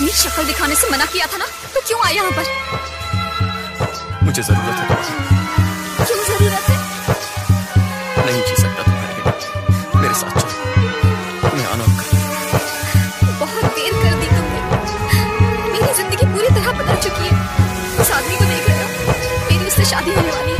अपनी शक्ल दिखाने से मना किया था ना? तो क्यों आया यहाँ पर? मुझे ज़रूरत है क्यों ज़रूरत है? नहीं जी सकता तुम्हारे बिना मेरे साथ चलो। मैं आना कर बहुत देर कर दी तुमने। मेरी ज़िंदगी पूरी तरह बदल चुकी है। उस आदमी को देख रहे हो। मेरी उससे शादी होने वाली है।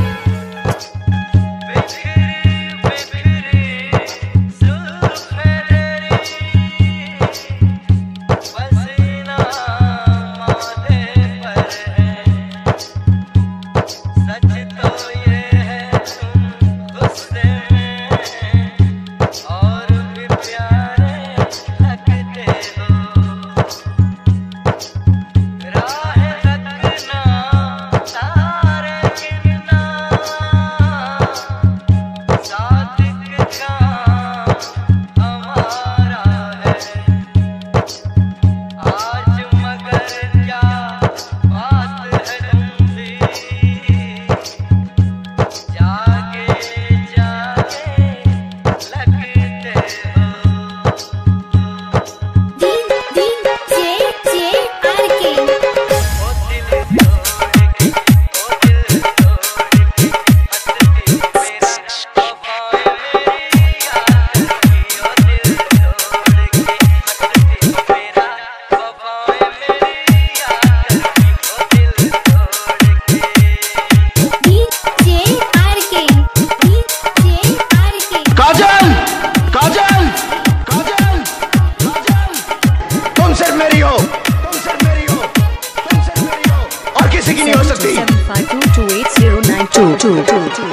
中中中中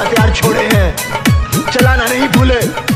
हथियार छोड़े हैं। चलाना नहीं भूले।